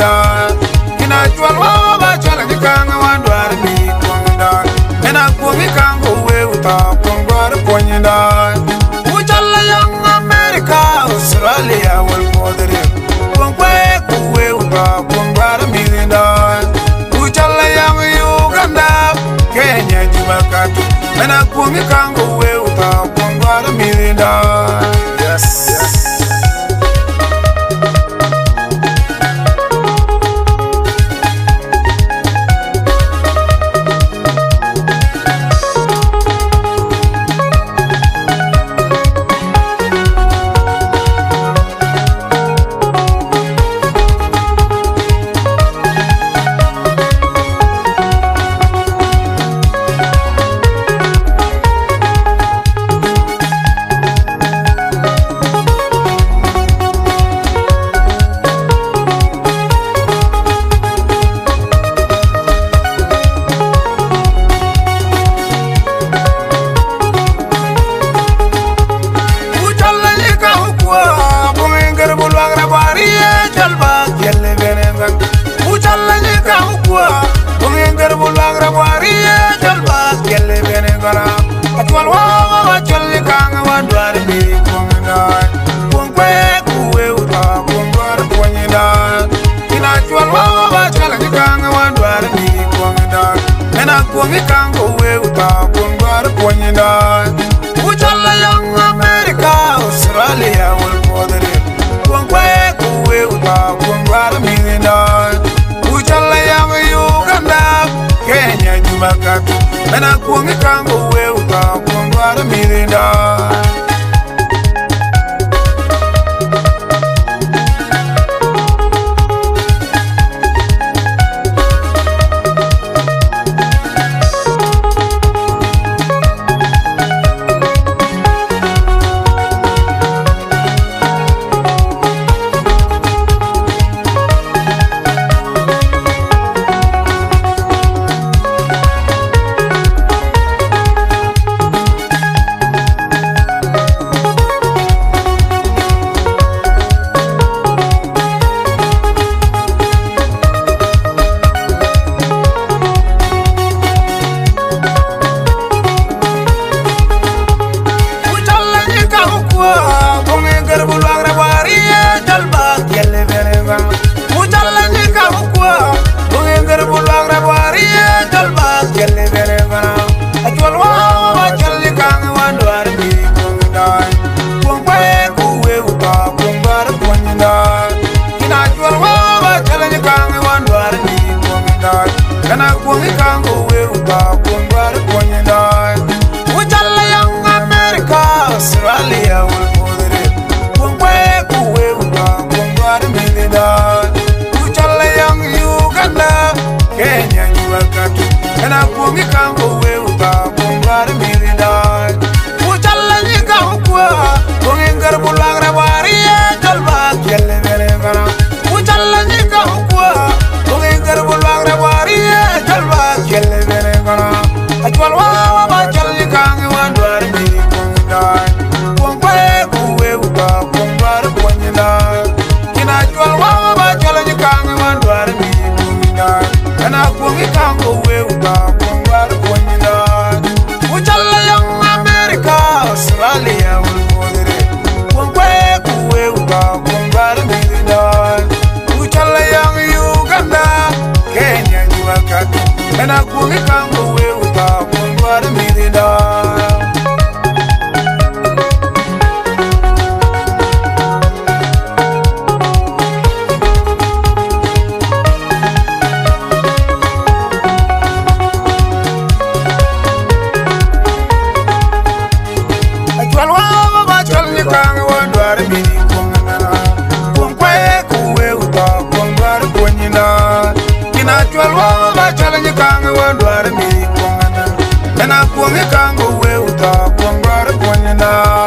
kuenda inajwalwa bacala nikanga wandwari nikonda enakuvikanga uweuta kongwari konyenda ucala yang amerika australia wolpodri konkwe kuweuta kongwari milinda ucala yang uganda kenya jumakatu enakuvikanga uweuta kongwari milinda We can't go away without Kungwara Ponyina. Uchala young America, Australia will bother it. Kungwara go away without Kungwara Millionaire. Uchala young Uganda, Kenya, Jumaka. And I can't go away without Kungwara Millionaire. kana kuongi kango weruba kana kunge kangu we ukakundwara mirinda Thank you. wadware mi kuongana mena kuongi kango we utakuong dware kuonyenda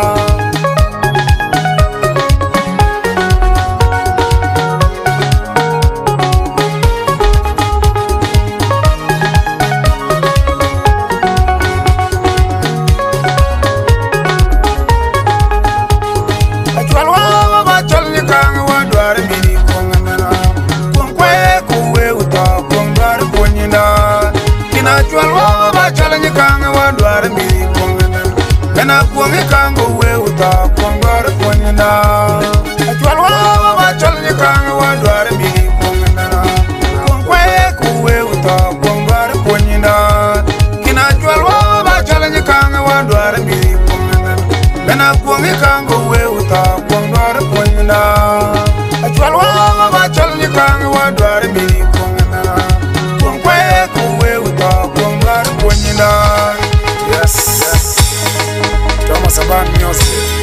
kongikangu we uta kongar konina atwalwawo wacol nikang wadwar mili kongnana kongkweku we uta kongar konina kina jwalwawo bacol nikang wadwar mili kongnana bena kongikangu we uta kongar konina your music.